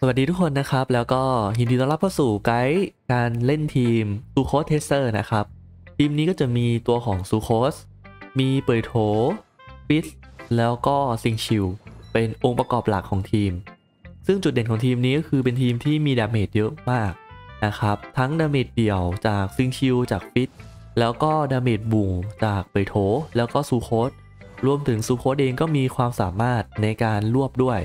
สวัสดีทุกคนนะครับ แล้วก็ยินดีต้อนรับเข้าสู่ไกด์การเล่นทีมซูโครส Taser นะครับ ทีมนี้ก็จะมีตัวของซูโครสมีเป่ยโต่วฟิชแล้วก็ซิงชิวเป็นองค์ประกอบหลักของทีม ซึ่งจุดเด่นของทีมนี้ก็คือเป็นทีมที่มี damage เยอะมากนะครับ ทั้ง damage เดี่ยวจากซิงชิวจากฟิชแล้วก็ damage วงจากเป่ยโต่วแล้วก็ซูโครสรวมถึงซูโครสเองก็มีความสามารถในการรวบด้วย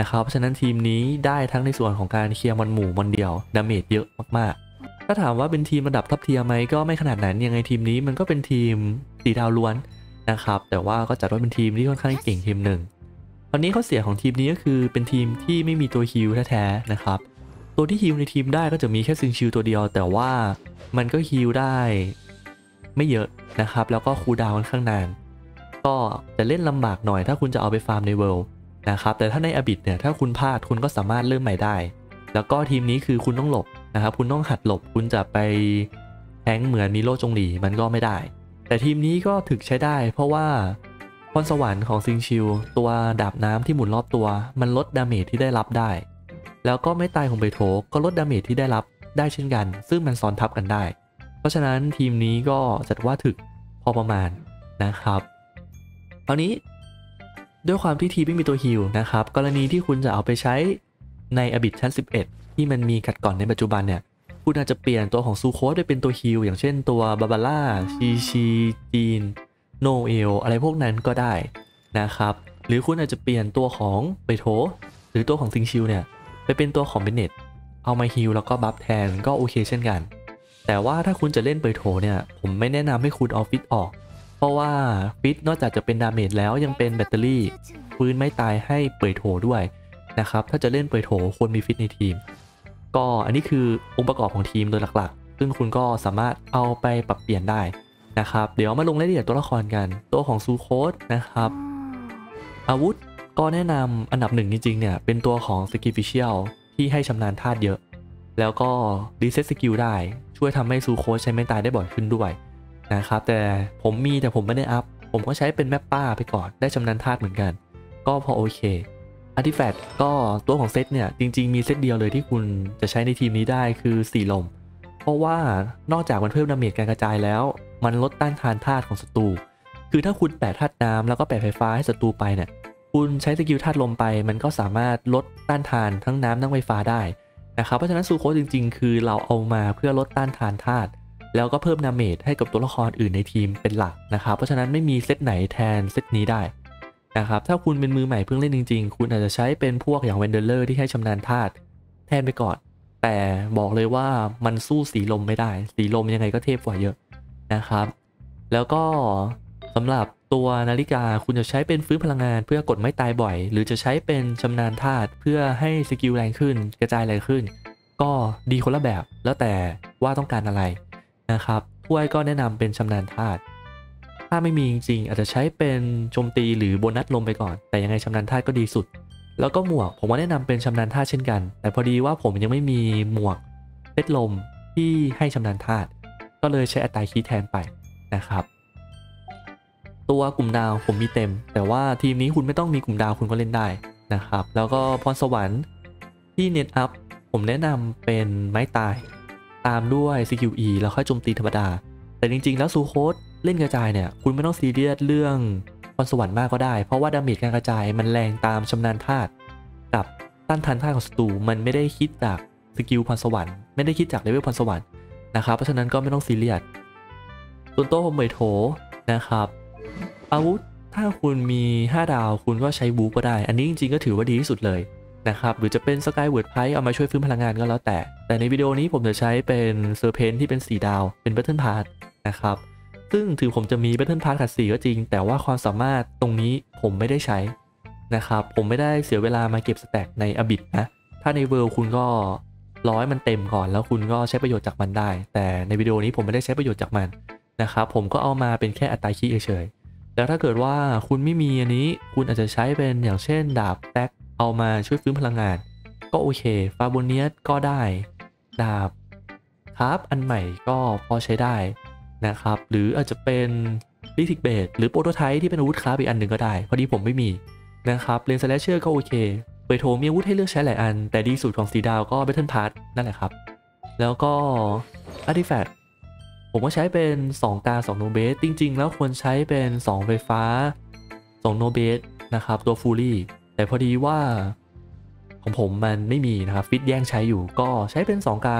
นะครับเพราะฉะนั้นทีมนี้ได้ทั้งในส่วนของการเคลียร์มอนหมู่มอนเดี่ยว damage เยอะมากๆ ถ้าถามว่าเป็นทีมระดับ top tier ไหมก็ไม่ขนาดนั้นยังไงทีมนี้มันก็เป็นทีมสี่ดาวล้วนนะครับแต่ว่าก็จัดว่าเป็นทีมที่ค่อนข้างเก่งทีมหนึ่งตอนนี้ข้อเสียของทีมนี้ก็คือเป็นทีมที่ไม่มีตัว heal แท้ๆนะครับตัวที่ heal ในทีมได้ก็จะมีแค่ซิงชิวตัวเดียว แต่ว่ามันก็ heal ได้ไม่เยอะนะครับ แล้วก็ cooldown ค่อนข้างนาน ก็จะเล่นลำบากหน่อยถ้าคุณจะเอาไปฟาร์มใน world นะครับแต่ถ้าใน Abyss เนี่ยถ้าคุณพลาดคุณก็สามารถเริ่มใหม่ได้ แล้วก็ทีมนี้คือคุณต้องหลบนะครับคุณต้องหัดหลบคุณจะไปแทงเหมือนมิโลจงหลีมันก็ไม่ได้ แต่ทีมนี้ก็ถึกใช้ได้ เพราะว่าพรสวรรค์ของซิงชิวตัวดาบน้ำที่หมุนรอบตัว มันลด damage ที่ได้รับได้ แล้วก็ไม้ตายของเป่ยโต่วก็ลด damage ที่ได้รับได้เช่นกัน ซึ่งมันซ้อนทับกันได้ เพราะฉะนั้นทีมนี้ก็จัดว่าถึกพอประมาณนะครับคราวนี้ ด้วยความที่ทีมไม่มีตัว heal นะครับ กรณีที่คุณจะเอาไปใช้ใน Abyss ชั้น 11 ที่มันมีกัดกร่อนในปัจจุบันเนี่ย คุณอาจจะเปลี่ยนตัวของซูโครสไปเป็นตัว heal อย่างเช่นตัวบาบาร่าชีชีจีนโนเอลอะไรพวกนั้นก็ได้นะครับ หรือคุณอาจจะเปลี่ยนตัวของเป่ยโต่วหรือตัวของซิงชิวเนี่ยไปเป็นตัวของเบนเนตต์เอามา heal แล้วก็ buff แทนก็โอเคเช่นกัน แต่ว่าถ้าคุณจะเล่นเป่ยโต่วเนี่ยผมไม่แนะนำให้คุณเอาฟิชออก เพราะว่าฟิชนอกจากจะเป็น damage แล้วยังเป็นแบตเตอรี่ฟื้นไม้ตายให้เป่ยโต่วด้วยนะครับ ถ้าจะเล่นเป่ยโต่วควรมีฟิชในทีม ก็อันนี้คือองค์ประกอบของทีมโดยหลักๆ ซึ่งคุณก็สามารถเอาไปปรับเปลี่ยนได้นะครับ เดี๋ยวมาลงรายละเอียดตัวละครกัน ตัวของซูโครสนะครับ อาวุธก็แนะนำอันดับหนึ่งจริงๆเนี่ยเป็นตัวของ Sacrificial ที่ให้ชำนาญธาตุเยอะ แล้วก็ reset skill ได้ช่วยทำให้ซูโครสใช้ไม้ตายได้บ่อยขึ้นด้วย นะครับ แต่ผมมีแต่ผมไม่ได้อัพ ผมก็ใช้เป็น Mappa ไปก่อน ได้ชำนาญธาตุเหมือนกัน ก็พอโอเค artifact ก็ตัวของเซตเนี่ย จริง ๆ มีเซตเดียวเลยที่คุณจะใช้ในทีมนี้ได้คือสี่ลม เพราะว่านอกจากมันเพิ่ม damage การกระจายแล้ว มันลดต้านทานธาตุของศัตรู คือถ้าคุณแปะธาตุน้ำแล้วก็แปะไฟฟ้าให้ศัตรูไปเนี่ย คุณใช้ skill ธาตุลมไป มันก็สามารถลดต้านทานทั้งน้ำทั้งไฟฟ้าได้นะครับ เพราะฉะนั้นซูโครสจริง ๆ คือเราเอามาเพื่อลดต้านทานธาตุ แล้วก็เพิ่ม damage ให้กับตัวละครอื่นในทีมเป็นหลักนะครับ เพราะฉะนั้นไม่มีเซตไหนแทนเซตนี้ได้นะครับ ถ้าคุณเป็นมือใหม่เพิ่งเล่นจริง ๆ คุณอาจจะใช้เป็นพวกอย่าง Wanderer ที่ให้ชำนาญธาตุแทนไปก่อน แต่บอกเลยว่ามันสู้สีลมไม่ได้ สีลมยังไงก็เทพกว่าเยอะนะครับ แล้วก็สำหรับตัวนาฬิกาคุณจะใช้เป็นฟื้นพลังงานเพื่อกดไม่ตายบ่อย หรือจะใช้เป็นชำนาญธาตุเพื่อให้สกิลแรงขึ้น กระจายแรงขึ้น ก็ดีคนละแบบแล้วแต่ว่าต้องการอะไร นะครับถ้วยก็แนะนำเป็นชำนาญธาตุถ้าไม่มีจริงๆอาจจะใช้เป็นโจมตีหรือโบนัสลมไปก่อน แต่ยังไงชำนาญธาตุก็ดีสุด แล้วก็หมวกผมว่าแนะนำเป็นชำนาญธาตุเช่นกัน แต่พอดีว่าผมยังไม่มีหมวกเซตลมที่ให้ชำนาญธาตุก็เลยใช้อัตราคีแทนไปนะครับตัวกลุ่มดาวผมมีเต็ม แต่ว่าทีมนี้คุณไม่ต้องมีกลุ่มดาวคุณก็เล่นได้นะครับ แล้วก็พรสวรรค์ที่เน็ตอัพผมแนะนำเป็นไม้ตาย ตามด้วย CQE แล้วค่อยโจมตีธรรมดา แต่จริงๆ แล้วซูโคสเล่นกระจายเนี่ย คุณไม่ต้องซีเรียสเรื่องพรสวรรค์มากก็ได้ เพราะว่า damage การกระจายมันแรงตามชำนาญธาตุกับต้านทานธาตุของศัตรูมันไม่ได้คิดจาก skill พรสวรรค์ไม่ได้คิดจากเลเวลพรสวรรค์นะครับเพราะฉะนั้นก็ไม่ต้องซีเรียสส่วนตัวผมเป่ยโต่วนะครับอาวุธถ้าคุณมี 5 ดาวคุณก็ใช้ Wolf ก็ได้ อันนี้จริงๆก็ถือว่าดีที่สุดเลย นะครับหรือจะเป็น Skyward Pride เอามาช่วยฟื้นพลังงานก็แล้วแต่ แต่ในวิดีโอนี้ผมจะใช้เป็น Serpent ที่เป็น 4 ดาวเป็นเบ t เทิลพาร์นะครับซึ่งถึงผมจะมีเบ t เทิลพาร์ขัดสีก็จริง แต่ว่าความสามารถตรงนี้ผมไม่ได้ใช้นะครับผมไม่ได้เสียเวลามาเก็บ stack ใน Abyss นะถ้าใน world คุณก็ร้อยมันเต็มก่อนแล้วคุณก็ใช้ประโยชน์จากมันได้ แต่ในวิดีโอนี้ผมไม่ได้ใช้ประโยชน์จากมันนะครับผมก็เอามาเป็นแค่อัตราคริเฉยแล้วถ้าเกิดว่าคุณไม่มีอันนี้คุณอาจจะใช้เป็นอย่างเช่น ดาบ Sac เอามาช่วยฟื้นพลังงาน ก็โอเค Favonius ก็ได้ ดาบ craft อันใหม่ก็พอใช้ได้นะครับ หรืออาจจะเป็น Lithic Blade หรือ Prototype ที่เป็นอาวุธ craft อีกอันหนึ่งก็ได้ พอดีผมไม่มีนะครับ Rainslasher ก็โอเคเป่ยโต่วมีอาวุธให้เลือกใช้หลายอัน แต่ดีสุดของสี่ดาวก็ Battle Pass นั่นแหละครับ แล้วก็ Artifact ผมก็ใช้เป็น2 กลา2 Noblesse จริง ๆ แล้วควรใช้เป็น 2 ไฟฟ้า 2 Noblesse นะครับ ตัว Fury แต่พอดีว่าของผมมันไม่มีนะครับฟิชแย่งใช้อยู่ก็ใช้เป็น 2 กลา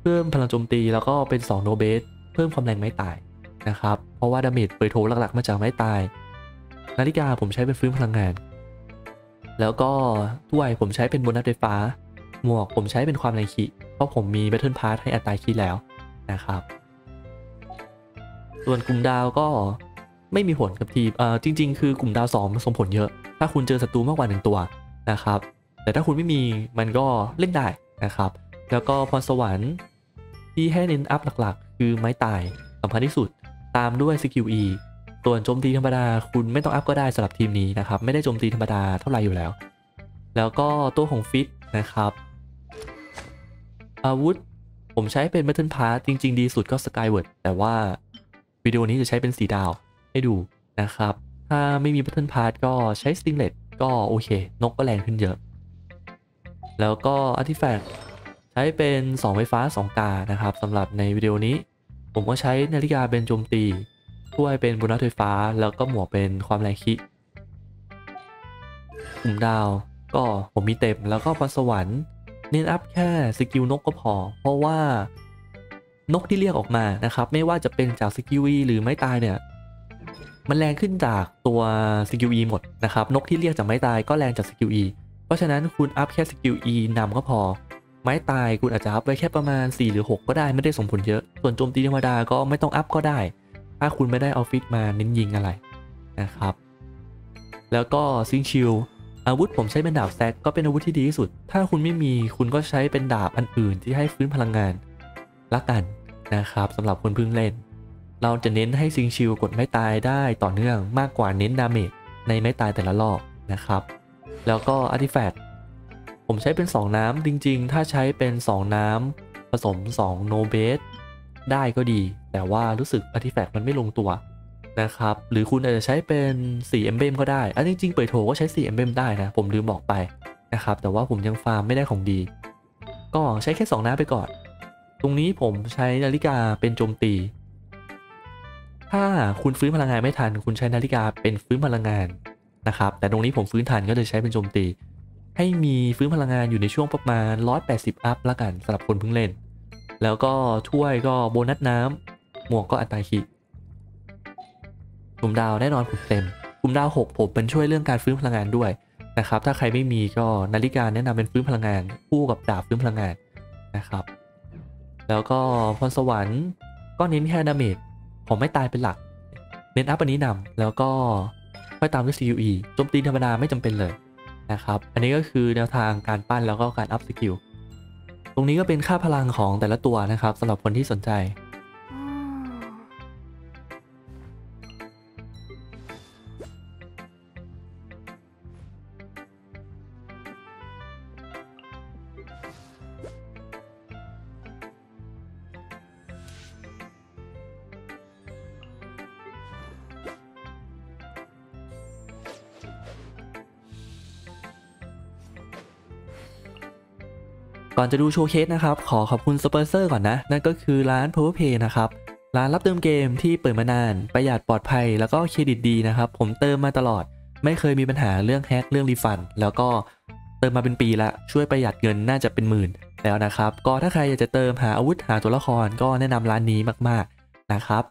เพิ่มพลังโจมตีแล้วก็เป็น 2 Noblesse เพิ่มความแรงไม้ตายนะครับเพราะว่า damage เป่ยโต่วหลักๆ มาจากไม้ตาย นาฬิกาผมใช้เป็นฟื้นพลังงาน แล้วก็ถ้วยผมใช้เป็นโบนัสไฟฟ้า หมวกผมใช้เป็นความแรงคริเพราะผมมี Battle Pass ให้อัตราคริแล้วนะครับ ส่วนกลุ่มดาวก็ไม่มีผลกับทีมเอ่อจริง ๆ คือกลุ่มดาว2มันส่งผลเยอะ ถ้าคุณเจอศัตรูมากกว่า 1 ตัวนะครับ แต่ถ้าคุณไม่มีมันก็เล่นได้นะครับ แล้วก็พรสวรรค์ที่ให้เน้นอัพหลักๆ คือไม้ตายสำคัญที่สุดตามด้วย skill E ส่วนโจมตีธรรมดาคุณไม่ต้องอัพก็ได้สำหรับทีมนี้นะครับ ไม่ได้โจมตีธรรมดาเท่าไหร่อยู่แล้ว แล้วก็ตัวของฟิชนะครับ อาวุธผมใช้เป็น Battle Pass จริง ๆ ดีสุดก็ Skyward แต่ว่าวิดีโอนี้จะใช้เป็นสี่ดาวให้ดูนะครับ ถ้าไม่มี Battle Pass ก็ใช้ Stringless ก็โอเค นกก็แรงขึ้นเยอะ แล้วก็ Artifact ใช้เป็น 2 ไฟฟ้า 2 กลา นะครับสำหรับในวิดีโอนี้ ผมก็ใช้นาฬิกาเป็นโจมตีถ้วยเป็นโบนัสไฟฟ้า แล้วก็หมวกเป็นความแรงคริกลุ่มดาวก็ผมมีเต็มแล้วก็พรสวรรค์เน้นอัพแค่สกิลนกก็พอ เพราะว่านกที่เรียกออกมานะครับ ไม่ว่าจะเป็นจากสกิล E หรือไม้ตายเนี่ย มันแรงขึ้นจากตัวสกิล E หมดนะครับ นกที่เรียกจากไม้ตายก็แรงจากสกิล E เพราะฉะนั้นคุณอัพแค่สกิล E นำก็พอ ไม้ตายคุณอาจจะอัพไว้แค่ประมาณ 4 หรือ 6 ก็ได้ไม่ได้ส่งผลเยอะ ส่วนโจมตีธรรมดาก็ไม่ต้องอัพก็ได้ ถ้าคุณไม่ได้เอาฟิตมาเน้นยิงอะไรนะครับ แล้วก็ Xingqiu อาวุธผมใช้เป็นดาบ Sac ก็เป็นอาวุธที่ดีที่สุด ถ้าคุณไม่มีคุณก็ใช้เป็นดาบอันอื่นที่ให้ฟื้นพลังงานละกันนะครับสำหรับคนเพิ่งเล่น เราจะเน้นให้ Xingqiu กดไม้ตายได้ต่อเนื่องมากกว่าเน้น damage ในไม้ตายแต่ละรอบนะครับ แล้วก็ artifact ผมใช้เป็น 2 น้ำจริงๆ ถ้าใช้เป็น 2 น้ำผสม 2 Noblesse ได้ก็ดี แต่ว่ารู้สึก artifact มันไม่ลงตัวนะครับ หรือคุณอาจจะใช้เป็น4 e m b l e m ก็ได้ อันจริงๆ Beidou ก็ใช้4 e m b l e m ได้นะ ผมลืมบอกไปนะครับ แต่ว่าผมยังฟาร์มไม่ได้ของดี ก็ใช้แค่ 2 น้ำไปก่อน ตรงนี้ผมใช้นาฬิกาเป็นโจมตี ถ้าคุณฟื้นพลังงานไม่ทัน คุณใช้นาฬิกาเป็นฟื้นพลังงานนะครับ แต่ตรงนี้ผมฟื้นทันก็เลยใช้เป็นโจมตี ให้มีฟื้นพลังงานอยู่ในช่วงประมาณ 180 อัพละกันสำหรับคนเพิ่งเล่น แล้วก็ถ้วยก็โบนัสน้ำหมวกก็อัตราคิกลุ่มดาวแน่นอนผมเต็มกลุ่มดาว 6 ผมเป็นช่วยเรื่องการฟื้นพลังงานด้วยนะครับ ถ้าใครไม่มีก็นาฬิกาแนะนำเป็นฟื้นพลังงาน คู่กับดาบฟื้นพลังงานนะครับ แล้วก็พรสวรรค์ก็เน้นแค่ damage ของไม้ตายเป็นหลัก เน้นอัพอันนี้นำแล้วก็ค่อยตามด้วย CUE โจมตีธรรมดาไม่จำเป็นเลยนะครับ อันนี้ก็คือแนวทางการปั้นแล้วก็การอัพสกิล ตรงนี้ก็เป็นค่าพลังของแต่ละตัวนะครับสำหรับคนที่สนใจ ก่อนจะดู showcase นะครับ ขอขอบคุณสปอนเซอร์ก่อนนะ นั่นก็คือร้าน PowerPay นะครับ ร้านรับเติมเกมที่เปิดมานาน ประหยัดปลอดภัยแล้วก็เครดิตดีนะครับ ผมเติมมาตลอด ไม่เคยมีปัญหาเรื่องแฮกเรื่อง refund แล้วก็เติมมาเป็นปีละ ช่วยประหยัดเงินน่าจะเป็นหมื่นแล้วนะครับ ก็ถ้าใครอยากจะเติมหาอาวุธหาตัวละครก็แนะนำร้านนี้มากๆนะครับ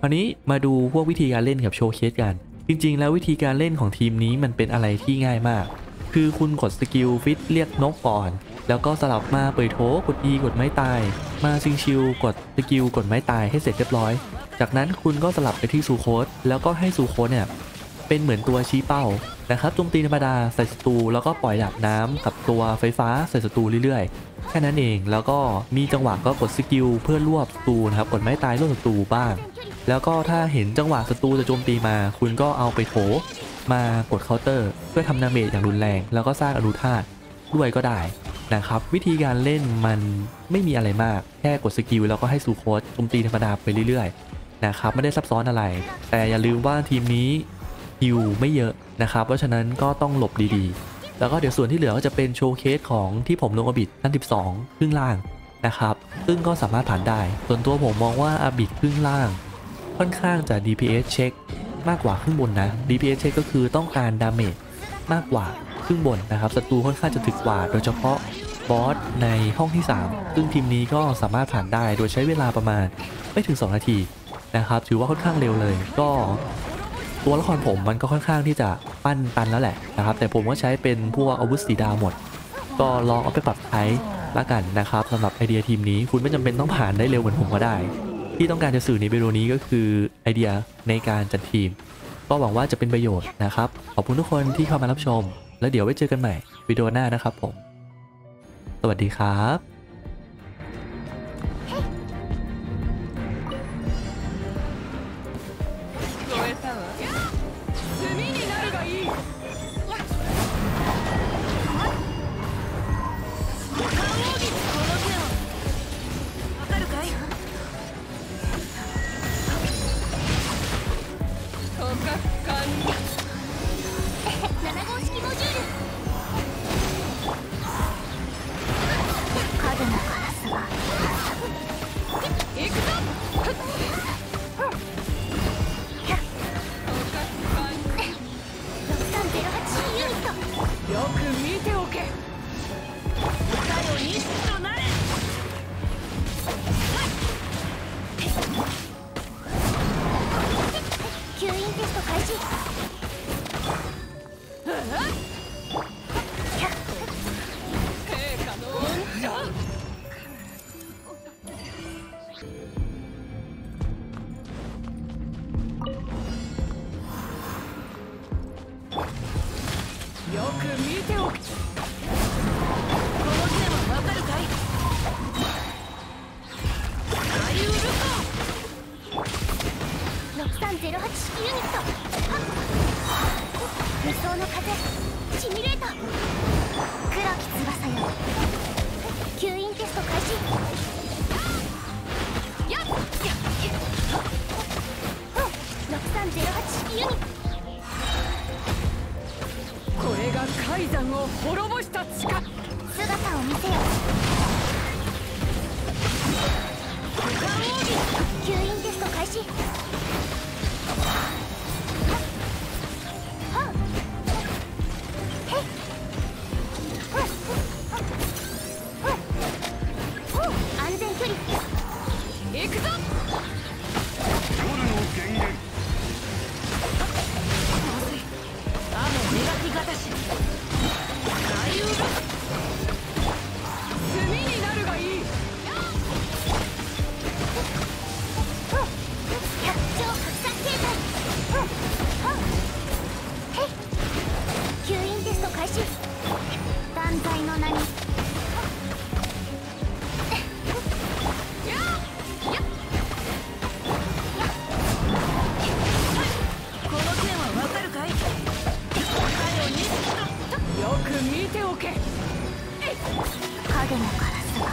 คราวนี้มาดูพวกวิธีการเล่นกับ showcase กัน จริง ๆ แล้ววิธีการเล่นของทีมนี้มันเป็นอะไรที่ง่ายมาก คือคุณกดสกิลฟิตเรียกนกก่อน แล้วก็สลับมา Beidou กด E กดไม้ตาย มา Xingqiu กดสกิลกดไม้ตายให้เสร็จเรียบร้อย จากนั้นคุณก็สลับไปที่ Sucrose แล้วก็ให้ Sucrose เนี่ยเป็นเหมือนตัวชี้เป้านะครับโจมตีธรรมดาใส่ศัตรูแล้วก็ปล่อยดาบน้ำกับตัวไฟฟ้าใส่ศัตรูเรื่อยๆ แค่นั้นเองแล้วก็มีจังหวะก็กดสกิลเพื่อรวบศัตรูนะครับกดไม้ตายรวบศัตรูบ้าง แล้วก็ถ้าเห็นจังหวะศัตรูจะโจมตีมา คุณก็เอา Beidouมากดเคาน์เตอร์ เพื่อทำ damage อย่างรุนแรง แล้วก็สร้างอนุธาตุ ด้วยก็ได้นะครับ วิธีการเล่นมันไม่มีอะไรมาก แค่กดสกิลแล้วก็ให้ Sucrose โจมตีธรรมดาไปเรื่อยๆนะครับไม่ได้ซับซ้อนอะไร แต่อย่าลืมว่าทีมนี้ฮิวไม่เยอะนะครับ เพราะฉะนั้นก็ต้องหลบดีๆ แล้วก็เดี๋ยวส่วนที่เหลือก็จะเป็น showcase ของที่ผมลง Abyss ชั้น12 ครึ่งล่างนะครับ ซึ่งก็สามารถผ่านได้ ส่วนตัวผมมองว่า Abyss ครึ่งล่าง ค่อนข้างจะ DPS เช็คมากกว่าครึ่งบนนะ DPS เช็คก็คือต้องการ damage มากกว่า ครึ่งบนนะครับศัตรูค่อนข้างจะถึกกว่า โดยเฉพาะบอสในห้องที่ 3 ซึ่งทีมนี้ก็สามารถผ่านได้โดยใช้เวลาประมาณไม่ถึง 2 นาทีนะครับ ถือว่าค่อนข้างเร็วเลย ก็ตัวละครผมมันก็ค่อนข้างที่จะปั้นตันแล้วแหละนะครับ แต่ผมก็ใช้เป็นพวกอาวุธสี่ดาวหมด ก็ลองเอาไปปรับใช้ละกันนะครับสำหรับไอเดียทีมนี้คุณไม่จำเป็นต้องผ่านได้เร็วเหมือนผมก็ได้ ที่ต้องการจะสื่อในวิดีโอนี้ก็คือไอเดียในการจัดทีม ก็หวังว่าจะเป็นประโยชน์นะครับ ขอบคุณทุกคนที่เข้ามารับชม แล้วเดี๋ยวไว้เจอกันใหม่วิดีโอหน้านะครับผม สวัสดีครับ 6308式ユニット無双の風シミュレート黒き翼よ吸引テスト開始やっ6308式ユニットこれが海山を滅ぼした地下。姿を見せよ見ておけ。影のカラスが